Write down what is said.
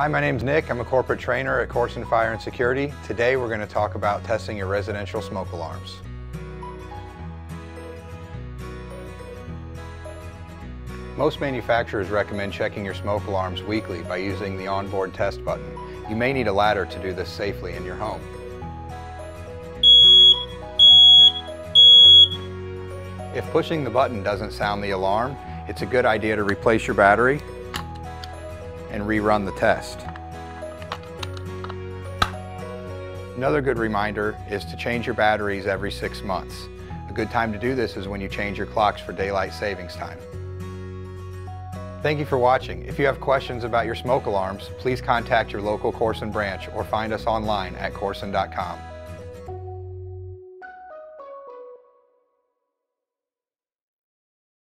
Hi, my name's Nick. I'm a corporate trainer at Koorsen Fire and Security. Today we're going to talk about testing your residential smoke alarms. Most manufacturers recommend checking your smoke alarms weekly by using the onboard test button. You may need a ladder to do this safely in your home. If pushing the button doesn't sound the alarm, it's a good idea to replace your battery and rerun the test. Another good reminder is to change your batteries every six months. A good time to do this is when you change your clocks for daylight savings time. Thank you for watching. If you have questions about your smoke alarms, please contact your local Koorsen branch or find us online at koorsen.com.